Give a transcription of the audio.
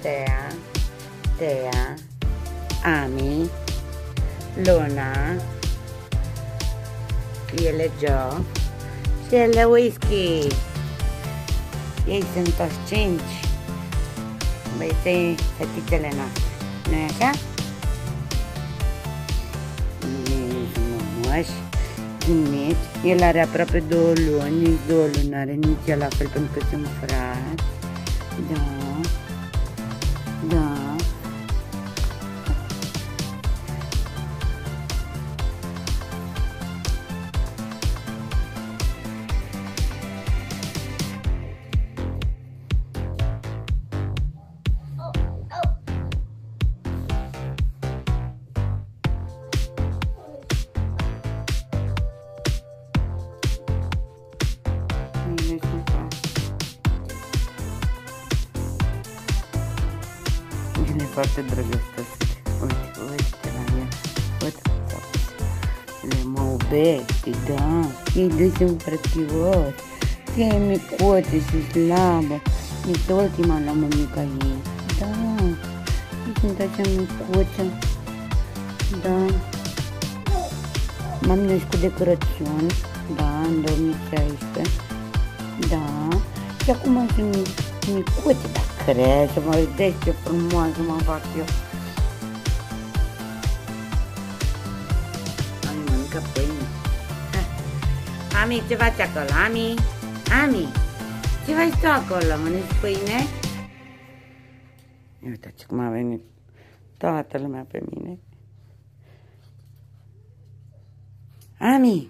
Tea, Tea, Ami, Luna, ele Joe și ele Whisky. Ei sunt toți cinci. Băieței, fetițele noastre. nu e așa? Ei sunt mămoși, mici. El are aproape două luni, nici două luni are nici el la fel pentru că sunt frați. Da. Da. E foarte drăgăstos. Uite, uite la el. Uite. Le mă iubește, da. Ei doi sunt frățioși. Ce e micuță și slabă. Este ultima la mămica ei. Da. Ei sunt așa micuță. Da. M-am născut de Crăciun. Da, în 2016. Da. Și acum sunt mic- micuțe, dar crește, mă vedeți ce frumoasă mă fac eu. Ami mănâncă pâine. Ha. Ami, ce faci acolo? Ami? Ami, ce faci tu acolo? Mănânci pâine? Ia uitați cum a venit toată lumea pe mine. Ami,